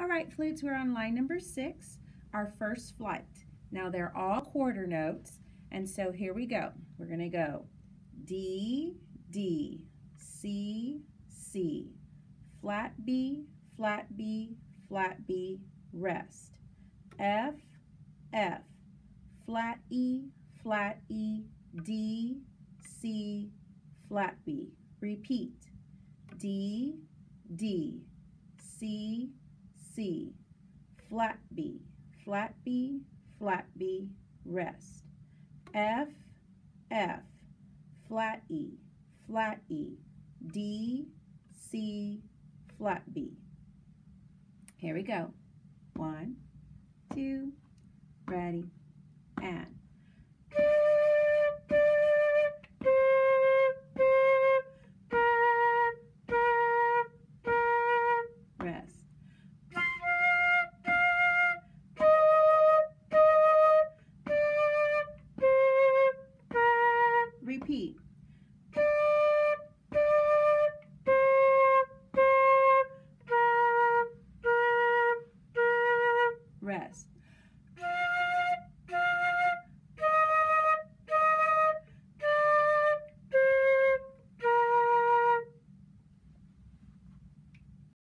All right, flutes, we're on line number six, our first flight. Now they're all quarter notes, and so here we go. We're to go D, D, C, C, flat B, flat B, flat B, rest. F, F, flat E, flat E, D, C, flat B. Repeat. D, D, C, C, flat B, flat B, flat B, rest. F, F, flat E, flat E, D, C, flat B. Here we go. One, two, ready, and.